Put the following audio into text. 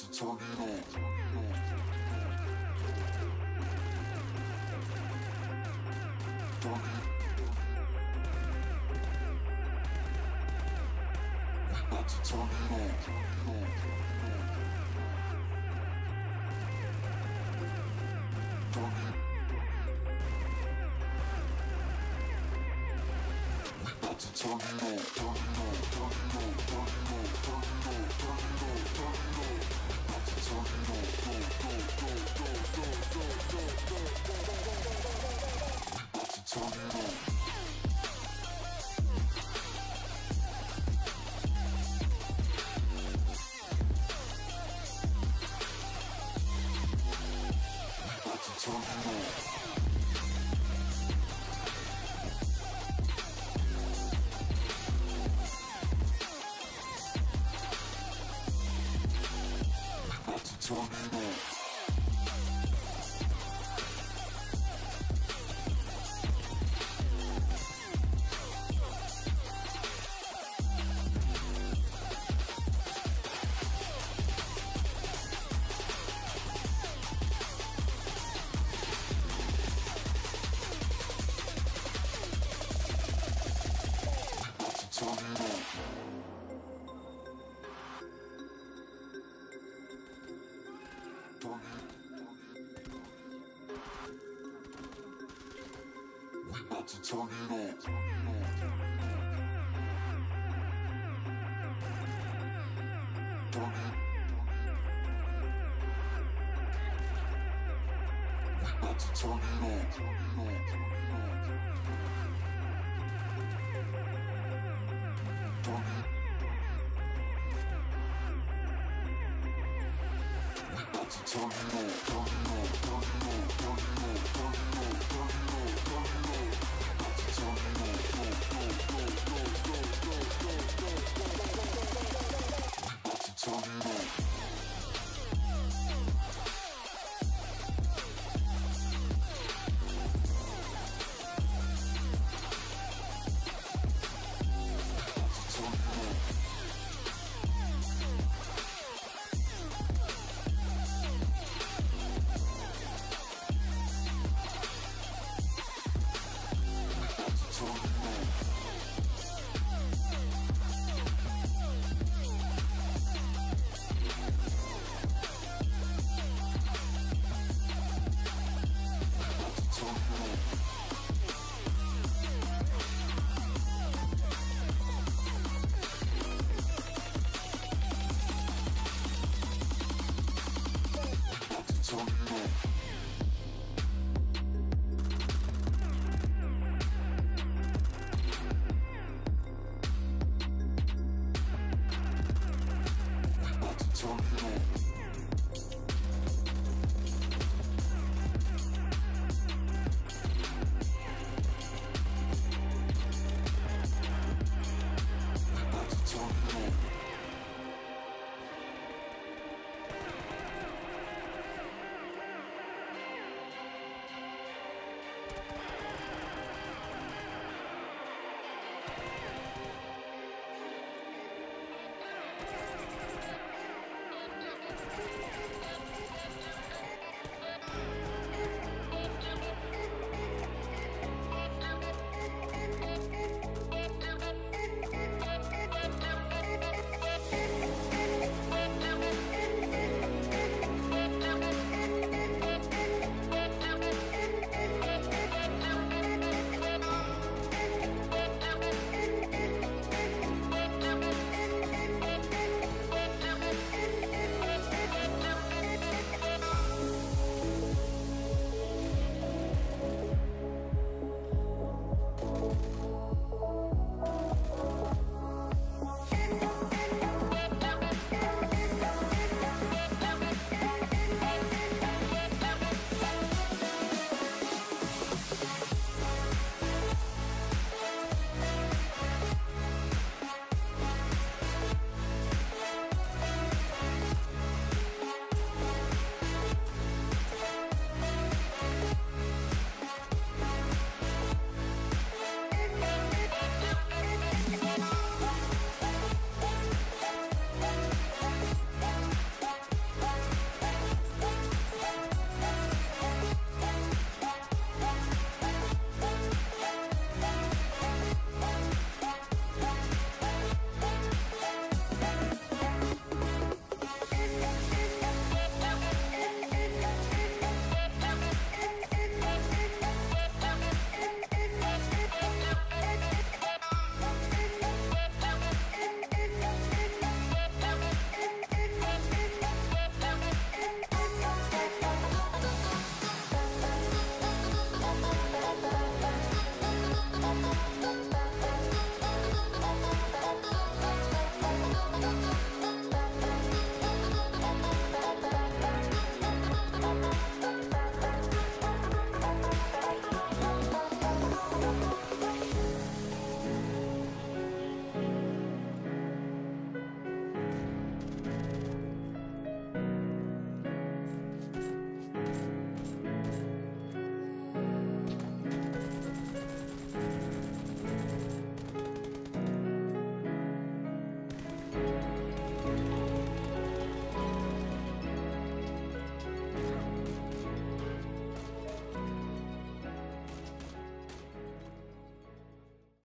to turn it on. turn it on, turn it on. そう。to turn it up. Turn it. We turn it up. Turn it. We turn it up. Turn it up. Turn it up. ちゃんと